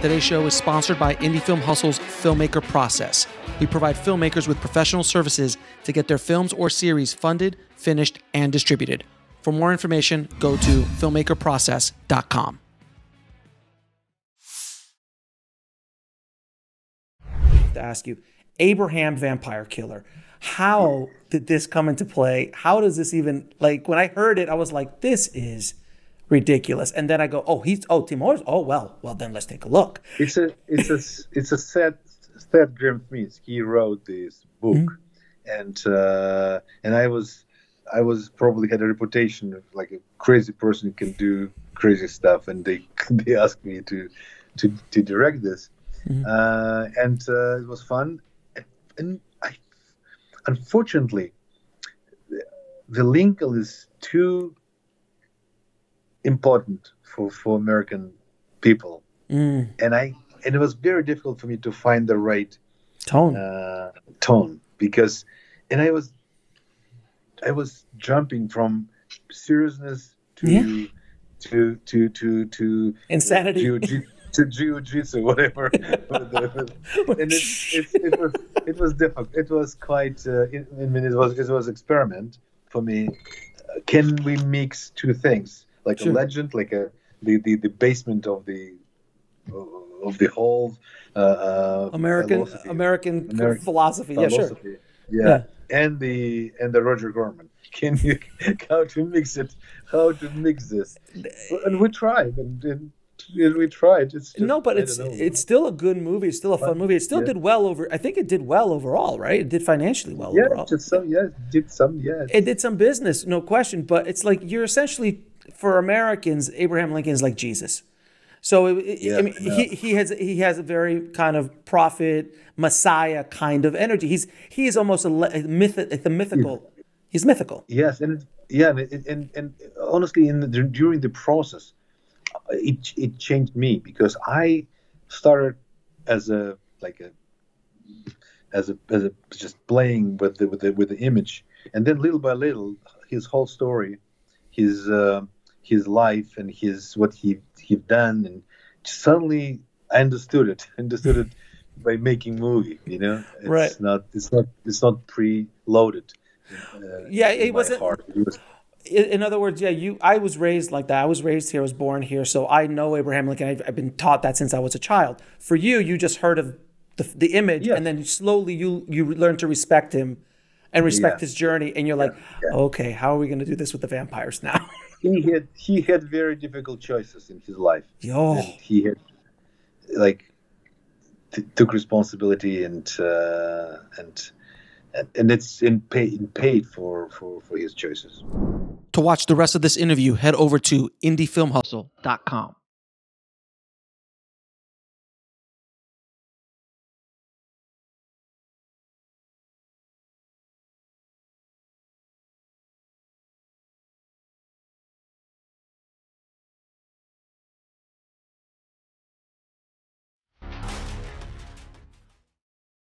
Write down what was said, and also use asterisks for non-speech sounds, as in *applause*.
Today's show is sponsored by Indie Film Hustle's Filmmaker Process. We provide filmmakers with professional services to get their films or series funded, finished, and distributed. For more information, go to filmmakerprocess.com. To ask you, Abraham Vampire Killer, how did this come into play? How does this even, like, when I heard it, I was like, this is ridiculous. And then I go, oh, he's oh Tim Burton's. Oh well, well then let's take a look. It's a it's a it's a set Seth Grahame Smith. He wrote this book, mm-hmm. and uh, and I was I was probably had a reputation of like a crazy person who can do crazy stuff, and they *laughs* they asked me to to to direct this, mm-hmm. uh, and uh, it was fun, and I unfortunately the Lincoln is too important for for American people, mm. and I and it was very difficult for me to find the right tone uh, tone because, and I was I was jumping from seriousness to yeah. to to to to insanity. Jiu- to jiu-jitsu, whatever. *laughs* and it, it, it, was it was difficult. It was quite. Uh, I mean, it was it was experiment for me. Uh, can we mix two things? Like sure. a legend, like a the, the, the basement of the of the whole uh, uh, American, American American philosophy. philosophy. Yeah, sure. Yeah. yeah, and the and the Roger Corman. *laughs* Can you how to mix it? How to mix this? And we tried, and, and we tried. It's just, no, but it's it's still a good movie. It's still a fun movie. It still yeah. did well over. I think it did well overall, right? It did financially well yeah, overall. Yeah, some. Yeah, did some. Yeah, it did some business, no question. But it's like you're essentially for Americans, Abraham Lincoln is like Jesus. So yeah, I mean, yeah. he, he has he has a very kind of prophet Messiah kind of energy. He's he is almost a, a myth, a mythical. He's mythical. Yes, and yeah, and, and and honestly, in the, during the process, it it changed me because I started as a like a as a as a just playing with the with the with the image, and then little by little, his whole story, his. Uh, his life and his what he he done, and suddenly I understood it. *laughs* Understood it by making movie. You know, it's right? Not it's not it's not pre-loaded. Uh, yeah, it wasn't. It was, in other words, yeah, you. I was raised like that. I was raised here. I was born here, so I know Abraham Lincoln. I've, I've been taught that since I was a child. For you, you just heard of the, the image, and then slowly you you learn to respect him and respect yeah. his journey, and you're like, yeah. okay, how are we going to do this with the vampires now? *laughs* he had he had very difficult choices in his life. Yo. And he had like t- took responsibility and uh, and and it's in pay, in paid for, for for his choices. To watch the rest of this interview, head over to indiefilmhustle.com.